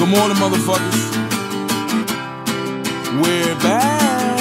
Good morning, motherfuckers. We're back.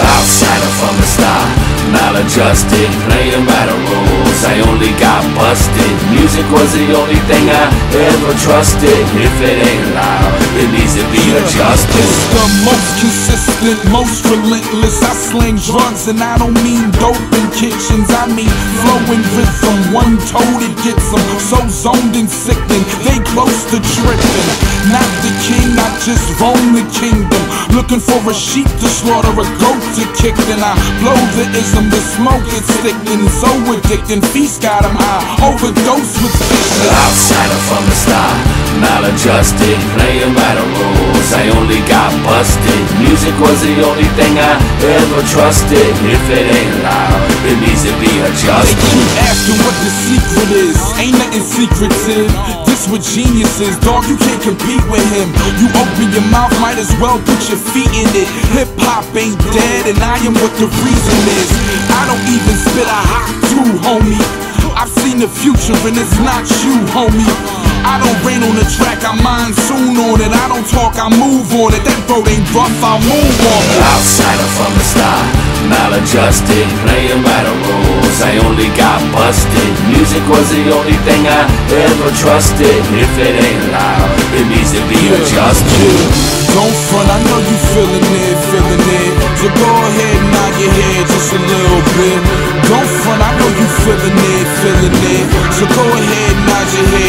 Outsider from the start, maladjusted, playing by the rules. I only got busted. Music was the only thing I ever trusted. If it ain't loud, it needs to be adjusted. It's the most consistent, most relentless. I sling drugs and I don't mean dope kitchens. I mean flowing rhythm. One toed it gets them so zoned and sickening. They close to tripping. Not the king, I just roam the kingdom. Looking for a sheep to slaughter, a goat to kick. Then I blow the ism, the smoke is sickening. So addicting, feast got 'em high. Overdose with fiction. Outsider from the start, maladjusted, playing by the rules. I only got busted. Music was the only thing I ever trusted. If it ain't This what genius is, dog. You can't compete with him. You open your mouth, might as well put your feet in it. Hip hop ain't dead, and I am what the reason is. I don't even spit a hot two, homie. I've seen the future, and it's not you, homie. I don't rain on the track, I monsoon on it. I talk, I move on it. That boat ain't rough, I move on it. Outsider from the start, maladjusted, playing by the rules. I only got busted. Music was the only thing I ever trusted. If it ain't loud, it needs to be adjusted. Don't front, I know you feeling it, feeling it. So go ahead and nod your head just a little bit. Don't front, I know you feeling it, feeling it. So go ahead and nod your head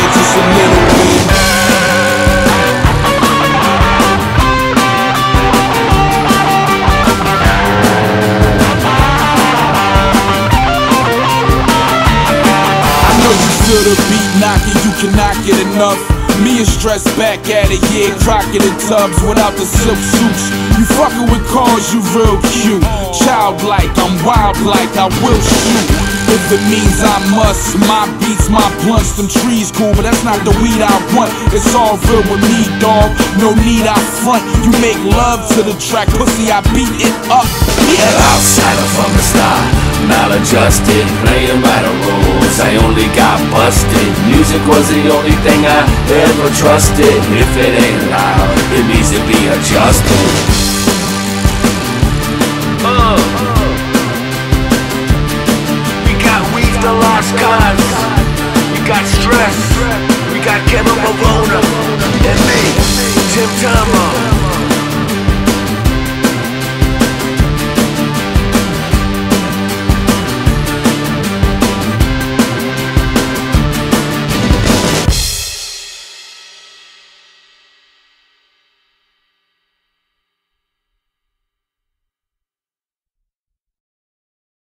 knocking, you cannot get enough. Me and stress back at it, yeah, Crockett in Tubbs without the silk suits. You fucking with cars, you real cute. Childlike, I'm wild like I will shoot. If it means I must, my beats, my blunts, them trees cool, but that's not the weed I want. It's all real with me, dog. No need I front. You make love to the track, pussy, I beat it up. Yeah. Outsider from the start, maladjusted, playing by the rules. I only got busted. Music was the only thing I ever trusted. If it ain't loud, it needs to be adjusted. Uh. We got Reef the Lost Cauze. We got stress. We got Kevin Bivona